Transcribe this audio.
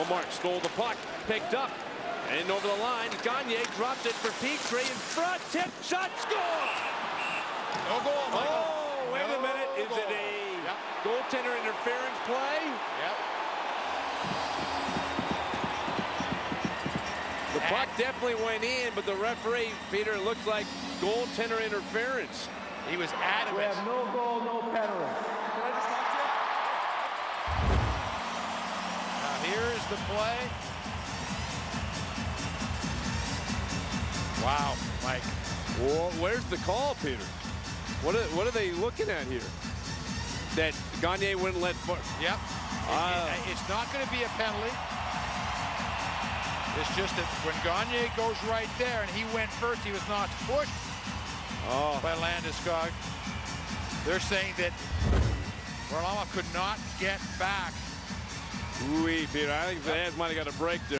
Omark stole the puck, picked up, and over the line. Gagner dropped it for Petry in front. Tip shot, score! No goal, Michael. Oh, wait a minute. Is it a Yep. goaltender interference play? Yep. The puck definitely went in, but the referee, Peter, it looks like goaltender interference. He was adamant. We adamant. have no goal, no penalty. The play. Wow, Mike. Well, where's the call, Peter? What are, what are they looking at here? That Gagner wouldn't let... Yep. Ah. It- it- it's not going to be a penalty. It's just that when Gagner goes right there and he went first, he was not pushed Oh, by Landeskog. They're saying that Varlamov could not get back ooh Peter. I think Vans might have got a break there.